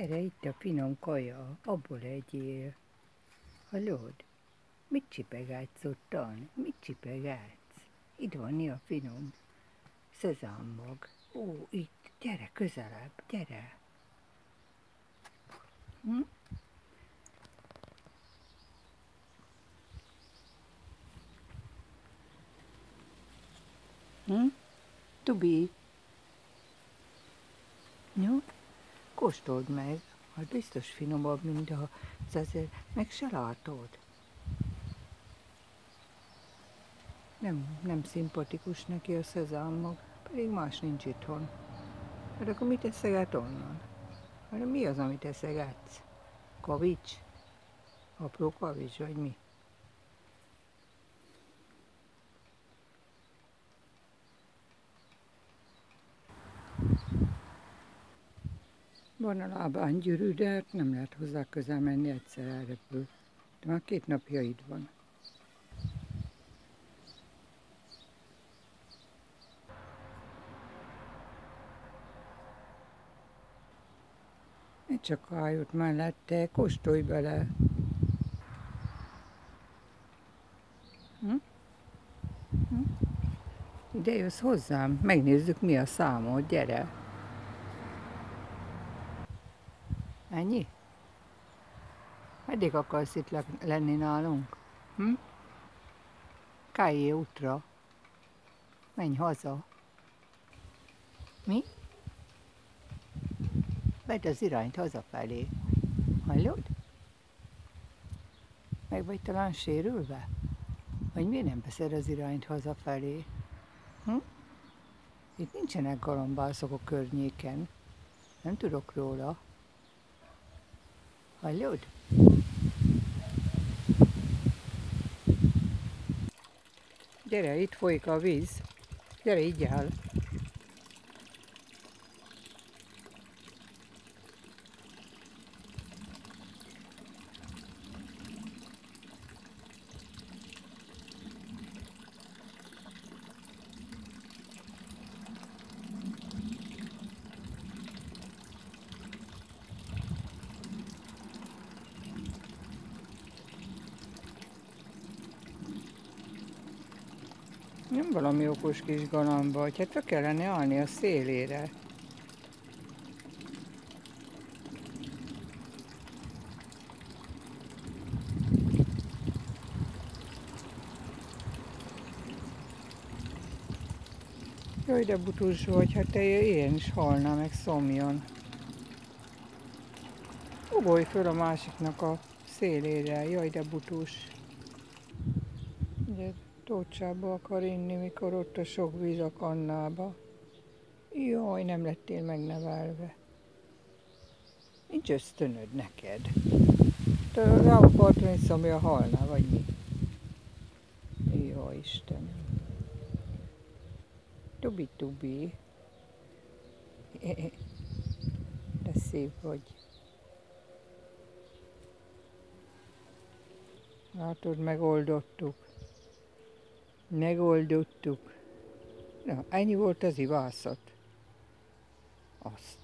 Gyere, itt a finom kaja, abból egyél. Hallod? Mit csipegátsz ottan? Mit csipegátsz? Itt van a finom szezámmag. Ó, itt, gyere közelebb, gyere. Hm? Hm? Tubi? Jó? Kóstold meg. Hát biztos finomabb, mint az azért. Meg se látod. Nem, nem szimpatikus neki a szezámmag, pedig más nincs itthon. Hát akkor mit eszeget onnan? Hát mi az, amit eszegetsz? Kavics? Apró kavics, vagy mi? Lábán gyűrű, de hát nem lehet hozzá közel menni, egyszer elrepül. De már két napja itt van. Ne csak ott mellette, kóstolj bele. Hm? Hm? Ide jössz hozzám, megnézzük mi a számod, gyere! Ennyi? Meddig akarsz itt lenni nálunk? Hm? Kájé útra. Menj haza. Mi? Vedd az irányt hazafelé. Hallod? Meg vagy talán sérülve? Vagy miért nem veszed az irányt hazafelé? Hm? Itt nincsenek galambászok a környéken. Nem tudok róla. Hallod? Gyere, itt folyik a víz. Gyere, így áll. Nem valami okos kis galamba, hát fel kellene állni a szélére. Jaj, de butus vagy, hát te ilyen is halna, meg szomjon. Ugolj föl a másiknak a szélére, jaj, de butus. Ugye, Tócsába akar inni, mikor ott a sok víz a kannába. Jaj, nem lettél megnevelve. Nincs ösztönöd neked. Te rá a parton szomja halna, vagy mi? Jó Istenem. Tubi-tubi. De szép vagy. Látod, megoldottuk. Megoldottuk. Na, ennyi volt az ivászat. Azt.